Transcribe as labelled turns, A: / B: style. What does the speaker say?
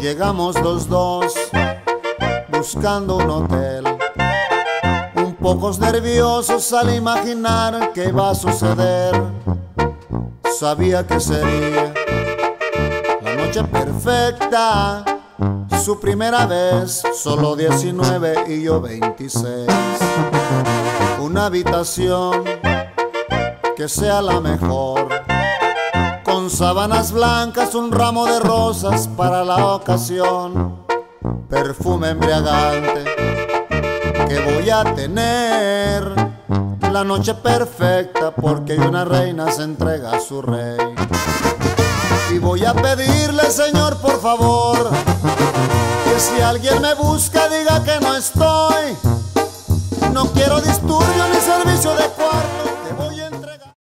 A: Llegamos los dos buscando un hotel. Un pocos nerviosos al imaginar qué va a suceder. Sabía que sería la noche perfecta. Su primera vez, solo 19 y yo 26. Una habitación que sea la mejor con sábanas blancas, un ramo de rosas para la ocasión, perfume embriagante que voy a tener, la noche perfecta porque una reina se entrega a su rey. Y voy a pedirle, Señor, por favor, si alguien me busca, diga que no estoy. No quiero disturbio ni servicio de